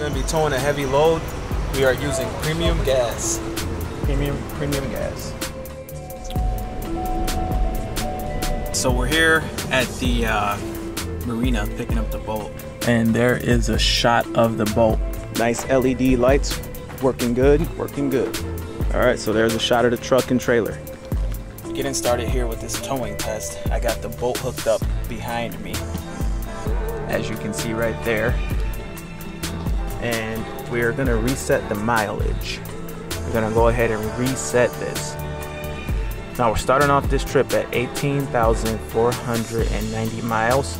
going to be towing a heavy load, we are using premium gas. Premium, premium gas. So we're here at the uh, marina picking up the boat. And there is a shot of the boat. Nice LED lights, working good, working good. All right, so there's a shot of the truck and trailer. Getting started here with this towing test. I got the boat hooked up behind me. As you can see right there. And we're gonna reset the mileage. We're gonna go ahead and reset this. Now we're starting off this trip at 18,490 miles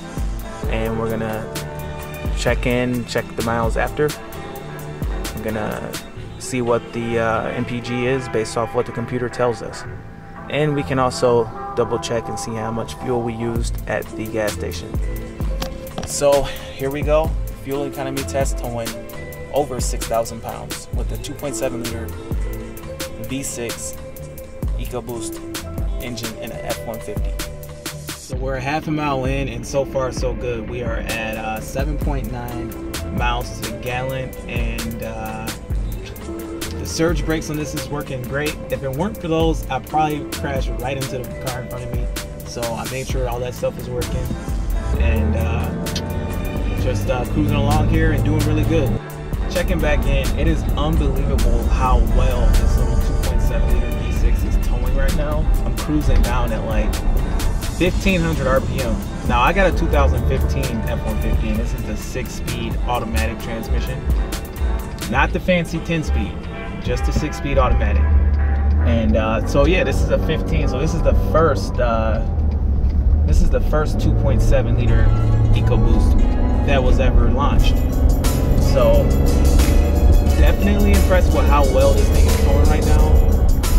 and we're gonna check in, check the miles after. I'm gonna see what the uh, MPG is based off what the computer tells us. And we can also double check and see how much fuel we used at the gas station. So here we go, fuel economy test towing over 6,000 pounds with a 2.7 liter V6 EcoBoost engine in an F-150. So we're half a mile in and so far so good. We are at uh, 7.9 miles to the gallon and uh, the surge brakes on this is working great. If it weren't for those, I'd probably crash right into the car in front of me. So I made sure all that stuff was working and uh, just uh, cruising along here and doing really good. Checking back in, it is unbelievable how well this little 2.7 liter V6 is towing right now. I'm cruising down at like 1500 RPM. Now I got a 2015 F-150 and this is the six speed automatic transmission. Not the fancy 10 speed, just the six speed automatic. And uh, so yeah, this is a 15. So this is the first, uh, this is the first 2.7 liter EcoBoost that was ever launched. So definitely impressed with how well this thing is towing right now.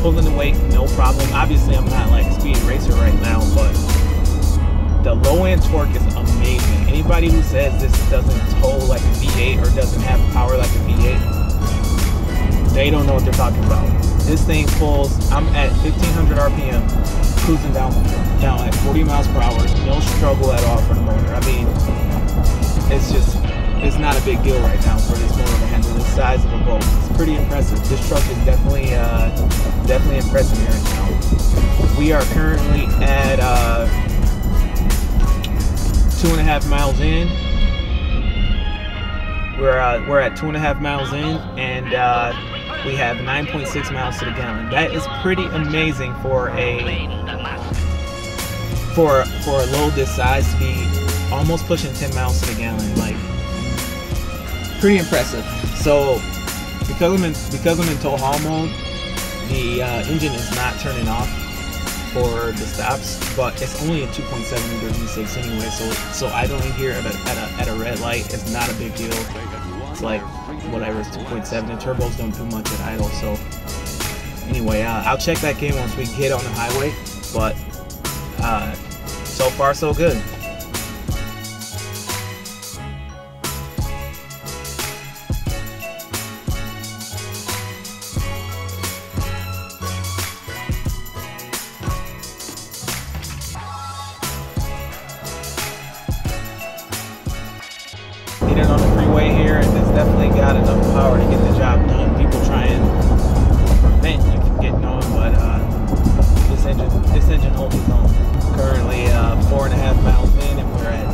Pulling the weight, no problem. Obviously, I'm not like a speed racer right now, but the low end torque is amazing. Anybody who says this doesn't tow like a V8 or doesn't have power like a V8, they don't know what they're talking about. This thing pulls, I'm at 1500 RPM, cruising down, down at 40 miles per hour, no struggle at all for the motor. I mean, it's just, it's not a big deal right now for this motor to handle the size of a boat. It's pretty impressive. This truck is definitely, uh, definitely impressive me right now. We are currently at uh, two and a half miles in. We're uh, we're at two and a half miles in, and uh, we have 9.6 miles to the gallon. That is pretty amazing for a for for a load this size to be almost pushing 10 miles to the gallon. Like pretty impressive. So because I'm in because I'm in tow haul mode, the uh, engine is not turning off for the stops, but it's only a 2.7 liter V6 anyway, so so idling here at a, at a, at a red light is not a big deal. It's like whatever, it's 2.7. The turbos don't do much at idle, so anyway, uh, I'll check back in once we get on the highway, but uh, so far so good. Definitely got enough power to get the job done. People try and prevent you from getting on, but uh, this engine this engine holds its own. Currently uh, four and a half miles in, and we're at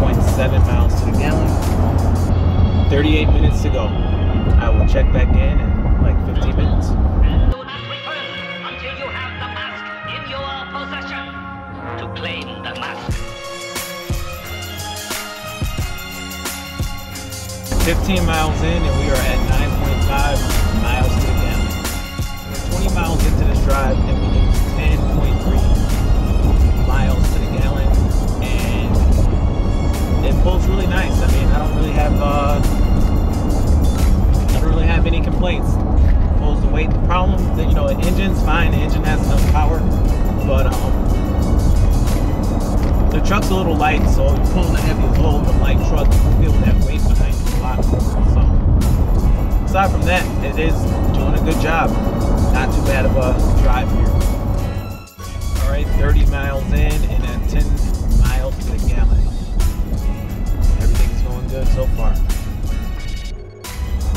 9.7 miles to the gallon. 38 minutes to go. I will check back in in like 15 minutes. Claim the mask. 15 miles in, and we are at 9.5 miles to the gallon. We're 20 miles into this drive, and we get 10.3 miles to the gallon, and it pulls really nice. I mean, I don't really have, uh, I don't really have any complaints. It Pulls the weight. The problem, that you know, the engine's fine. The engine has enough power, but um, the truck's a little light, so pulling a heavy load. The light truck you feel that weight So aside from that, it is doing a good job. Not too bad of a drive here. All right, 30 miles in and at 10 miles to the gallon. Everything's going good so far.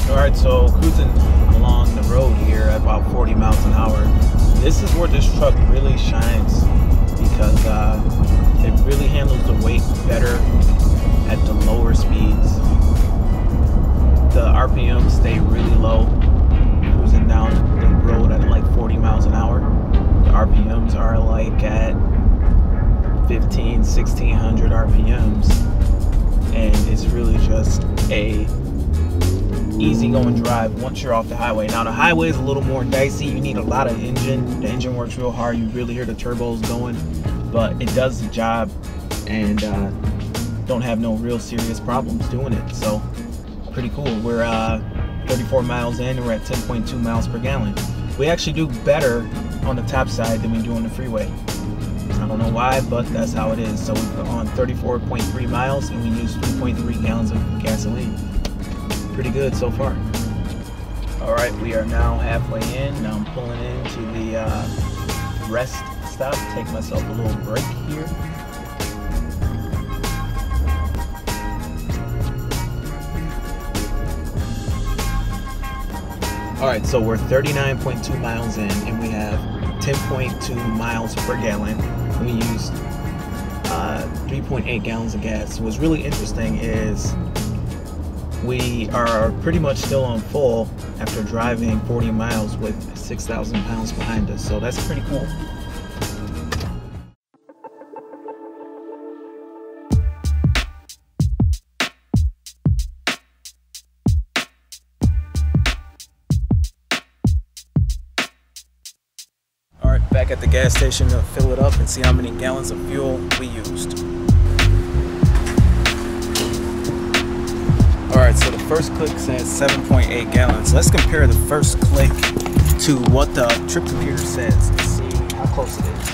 All right, so cruising along the road here at about 40 miles an hour. This is where this truck really shines because uh, 1600 RPMs, and it's really just a easy going drive once you're off the highway. Now the highway is a little more dicey. You need a lot of engine. The engine works real hard. You really hear the turbos going, but it does the job, and uh, don't have no real serious problems doing it. So pretty cool. We're uh, 34 miles in, and we're at 10.2 miles per gallon. We actually do better on the top side than we do on the freeway. Know why, but that's how it is. So we're on 34.3 miles, and we use 3.3 gallons of gasoline. Pretty good so far. All right, we are now halfway in. Now I'm pulling into the uh, rest stop. Take myself a little break here. All right, so we're 39.2 miles in, and we have 10.2 miles per gallon. We used uh, 3.8 gallons of gas. What's really interesting is we are pretty much still on full after driving 40 miles with 6,000 pounds behind us. So that's pretty cool. At the gas station to fill it up and see how many gallons of fuel we used. All right, so the first click says 7.8 gallons. Let's compare the first click to what the trip computer says and see how close it is.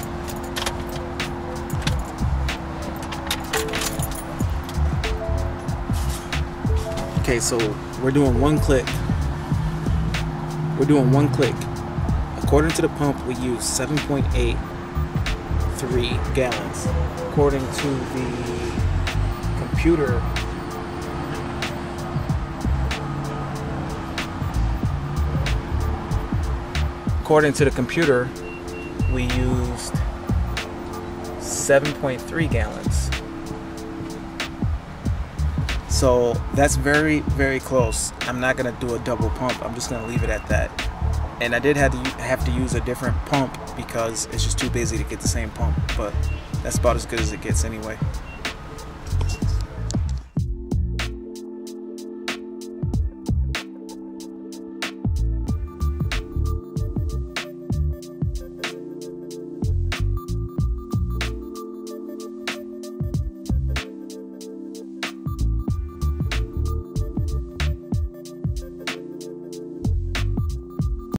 Okay, so we're doing one click. We're doing one click. According to the pump, we use 7.83 gallons. According to the computer, according to the computer, we used 7.3 gallons. So that's very, very close. I'm not gonna do a double pump. I'm just gonna leave it at that. And I did have to have to use a different pump because it's just too busy to get the same pump. But that's about as good as it gets anyway.